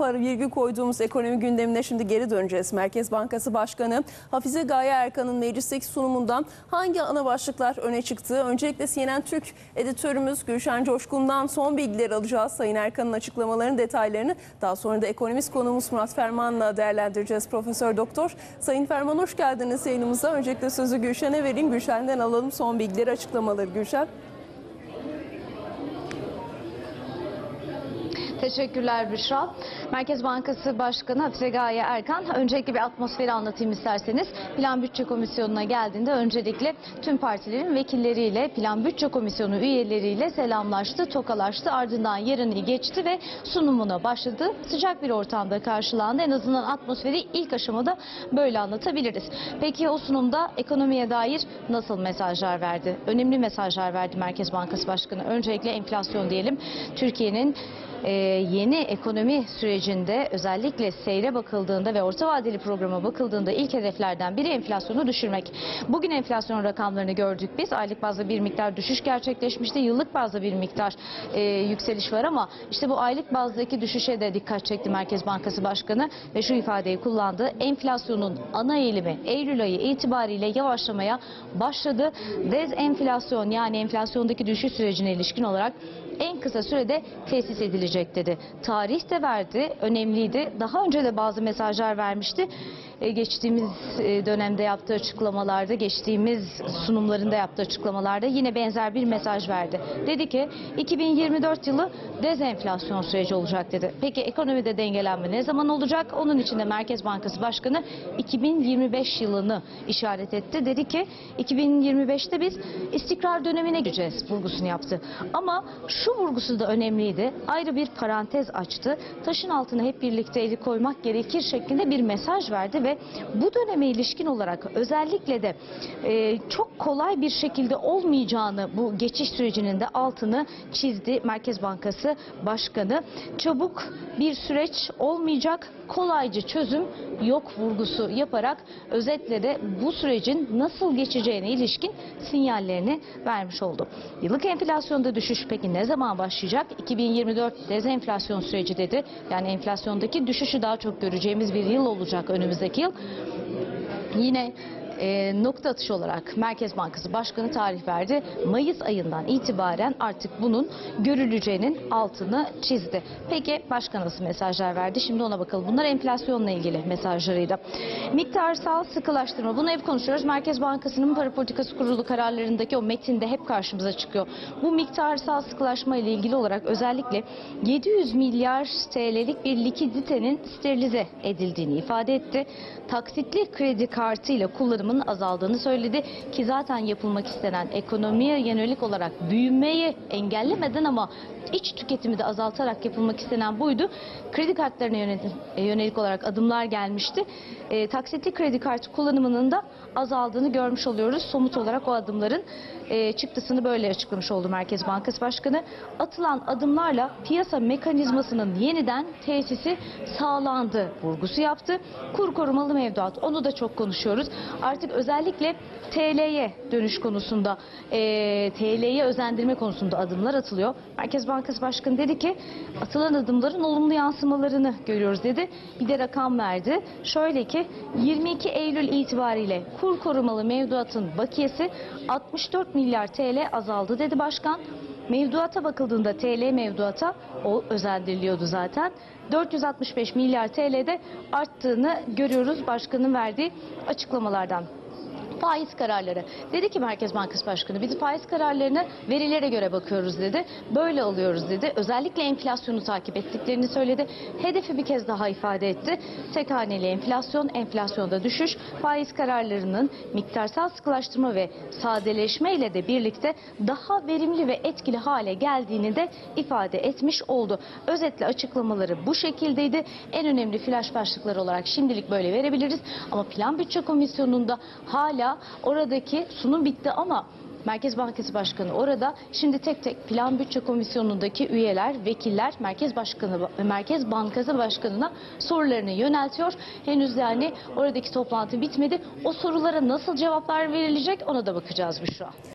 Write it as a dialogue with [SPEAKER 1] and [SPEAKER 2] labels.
[SPEAKER 1] para virgül koyduğumuz ekonomi gündemine şimdi geri döneceğiz. Merkez Bankası Başkanı Hafize Gaye Erkan'ın meclisteki sunumundan hangi ana başlıklar öne çıktı? Öncelikle CNN Türk editörümüz Gülşen Coşkun'dan son bilgileri alacağız. Sayın Erkan'ın açıklamalarının detaylarını daha sonra da ekonomist konuğumuz Murat Ferman'la değerlendireceğiz. Profesör Doktor Sayın Ferman hoş geldiniz yayınımıza. Öncelikle sözü Gülşen'e vereyim. Gülşen'den alalım son bilgileri, açıklamaları Gülşen.
[SPEAKER 2] Teşekkürler Büşra. Merkez Bankası Başkanı Hafize Gaye Erkan, öncelikle bir atmosferi anlatayım isterseniz. Plan Bütçe Komisyonu'na geldiğinde öncelikle tüm partilerin vekilleriyle, Plan Bütçe Komisyonu üyeleriyle selamlaştı, tokalaştı. Ardından yarını geçti ve sunumuna başladı. Sıcak bir ortamda karşılandı. En azından atmosferi ilk aşamada böyle anlatabiliriz. Peki o sunumda ekonomiye dair nasıl mesajlar verdi? Önemli mesajlar verdi Merkez Bankası Başkanı. Öncelikle enflasyon diyelim. Türkiye'nin e, yeni ekonomi sürecinde özellikle seyre bakıldığında ve orta vadeli programa bakıldığında ilk hedeflerden biri enflasyonu düşürmek. Bugün enflasyon rakamlarını gördük biz. Aylık bazda bir miktar düşüş gerçekleşmişti. Yıllık bazda bir miktar e, yükseliş var ama işte bu aylık bazdaki düşüşe de dikkat çekti Merkez Bankası Başkanı ve şu ifadeyi kullandı. Enflasyonun ana eğilimi Eylül ayı itibariyle yavaşlamaya başladı. Dezenflasyon yani enflasyondaki düşüş sürecine ilişkin olarak en kısa sürede tesis edilecek dedi. Tarih de verdi, önemliydi. Daha önce de bazı mesajlar vermişti. E, Geçtiğimiz e, dönemde yaptığı açıklamalarda, geçtiğimiz sunumlarında yaptığı açıklamalarda yine benzer bir mesaj verdi. Dedi ki 2024 yılı dezenflasyon süreci olacak dedi. Peki ekonomide dengelenme ne zaman olacak? Onun için de Merkez Bankası Başkanı 2025 yılını işaret etti. Dedi ki 2025'te biz istikrar dönemine gireceğiz vurgusunu yaptı. Ama şu vurgusu da önemliydi. Ayrı bir parantez açtı. Taşın altına hep birlikte eli koymak gerekir şeklinde bir mesaj verdi ve bu döneme ilişkin olarak özellikle de e, çok kolay bir şekilde olmayacağını bu geçiş sürecinin de altını çizdi Merkez Bankası Başkanı. Çabuk bir süreç olmayacak, kolaycı çözüm yok vurgusu yaparak özetle de bu sürecin nasıl geçeceğine ilişkin sinyallerini vermiş oldu. Yıllık enflasyonda düşüş peki ne zaman başlayacak? 2024 dezenflasyon süreci dedi. Yani enflasyondaki düşüşü daha çok göreceğimiz bir yıl olacak önümüzdeki yıl. Yine e, nokta atışı olarak Merkez Bankası Başkanı tarih verdi. Mayıs ayından itibaren artık bunun görüleceğinin altını çizdi. Peki başka nasıl mesajlar verdi? Şimdi ona bakalım. Bunlar enflasyonla ilgili mesajlarıydı. Miktarsal sıkılaştırma. Bunu hep konuşuyoruz. Merkez Bankası'nın para politikası kurulu kararlarındaki o metinde hep karşımıza çıkıyor. Bu miktarsal sıkılaşma ile ilgili olarak özellikle 700 milyar TL'lik bir likiditenin sterilize edildiğini ifade etti. Taksitli kredi kartıyla kullanımın azaldığını söyledi ki zaten yapılmak istenen ekonomiye yönelik olarak büyümeyi engellemeden ama iç tüketimi de azaltarak yapılmak istenen buydu. Kredi kartlarına yönelik, yönelik olarak adımlar gelmişti. E, taksitli kredi kartı kullanımının da azaldığını görmüş oluyoruz. Somut olarak o adımların e, çıktısını böyle açıklamış oldu Merkez Bankası Başkanı. Atılan adımlarla piyasa mekanizmasının yeniden tesisi sağlandı vurgusu yaptı. Kur korumalı mevduat onu da çok konuşuyoruz. Artık özellikle TL'ye dönüş konusunda, e, TL'ye özendirme konusunda adımlar atılıyor. Merkez Bankası Başkanı dedi ki atılan adımların olumlu yansımalarını görüyoruz dedi. Bir de rakam verdi. Şöyle ki 22 Eylül itibariyle kur korumalı mevduatın bakiyesi 64 milyar TL azaldı dedi başkan. Mevduata bakıldığında TL mevduata o özendiriliyordu zaten. 465 milyar TL'de arttığını görüyoruz başkanın verdiği açıklamalardan faiz kararları. Dedi ki Merkez Bankası Başkanı biz faiz kararlarını verilere göre bakıyoruz dedi. Böyle alıyoruz dedi. Özellikle enflasyonu takip ettiklerini söyledi. Hedefi bir kez daha ifade etti. Tek haneli enflasyon, enflasyonda düşüş, faiz kararlarının miktarsal sıkılaştırma ve sadeleşme ile de birlikte daha verimli ve etkili hale geldiğini de ifade etmiş oldu. Özetle açıklamaları bu şekildeydi. En önemli flash başlıkları olarak şimdilik böyle verebiliriz. Ama Plan Bütçe Komisyonu'nda hala oradaki sunum bitti ama Merkez Bankası Başkanı orada şimdi tek tek Plan Bütçe Komisyonu'ndaki üyeler, vekiller Merkez Başkanı Merkez Bankası Başkanı'na sorularını yöneltiyor. Henüz yani oradaki toplantı bitmedi. O sorulara nasıl cevaplar verilecek ona da bakacağız Büşra.